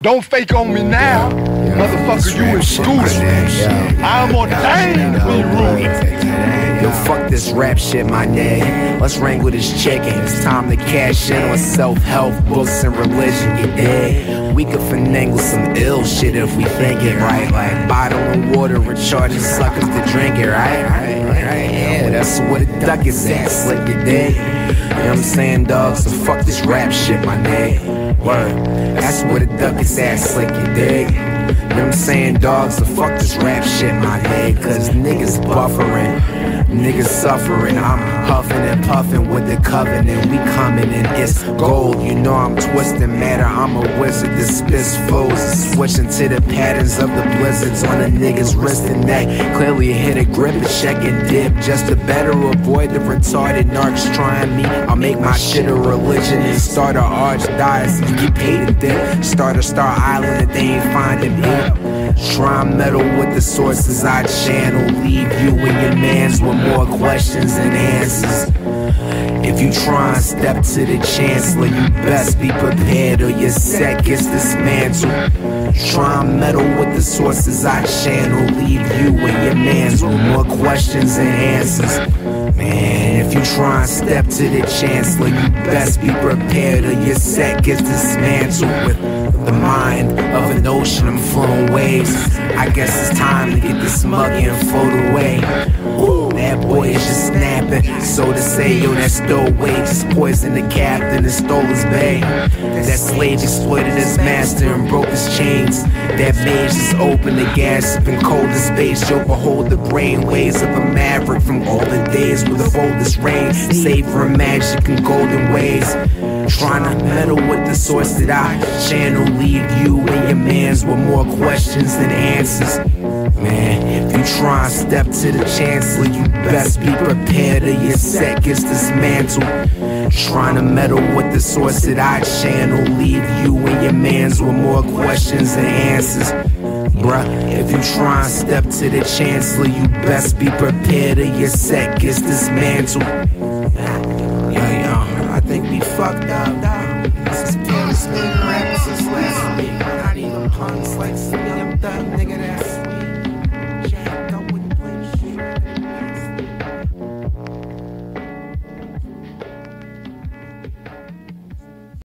Don't fake on me now. Motherfucker, you excuse me. I'm ordained to be rude. Yo, fuck this rap shit, my nigga. Let's wrangle this chicken. It's time to cash in on self-help books and religion, you dig? We could finagle some ill shit if we think it right. Like bottle of water, recharging suckers to drink it, right? That's what a duck is at, slick, you dig? You know what I'm saying, dog? So fuck this rap shit, my nigga. Word. That's what a duck is at, slick, you dig? You know what I'm saying, dog? So fuck this rap shit, my nigga. Cause niggas buffering, niggas suffering. I'm huffing and puffing with the covenant. We coming in, it's gold. You know I'm twisting matter. I'm a wizard that spits flows. Switching to the patterns of the blizzards on a nigga's wrist and neck. Clearly hit a grip and check and dip. Just to better avoid the retarded narcs trying me. I'll make my shit a religion and start a archdiocese. Get paid to dip. Start a star island that they ain't finding me. Try meddle with the sources I channel. Leave you and your mans with more questions than answers. If you try and step to the chancellor, you best be prepared or your set gets dismantled. Try and meddle with the sources I channel. Leave you and your mans with more questions than answers. Man, if you try and step to the chancellor, you best be prepared or your set gets dismantled with the mind of an ocean of flowing waves. I guess it's time to get this muggy and float away. Ooh, that boy is just snapping. So to say, yo, that stowaway just poisoned the captain and stole his bay. That slave exploited his master and broke his chains. That mage just opened the gas up in coldest space. Yo, behold the brain waves of a maverick from olden days with the boldest rain. Savor magic and golden ways. Trying to meddle with the source that I channel. Leave you and your mans with more questions than answers. Man, if you try and step to the chancellor, you best be prepared or your set gets dismantled. Trying to meddle with the source that I channel. Leave you and your mans with more questions than answers. Bruh, if you try and step to the chancellor, you best be prepared or your set gets dismantled. Yo, yo, I think we fucked up. League rappers since last week. Not even punks like young thug nigga that's